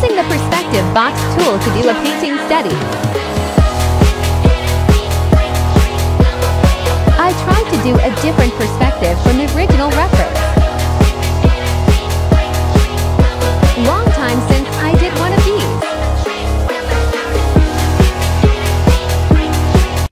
using the perspective box tool to do a painting study. I tried to do a different perspective from the original reference.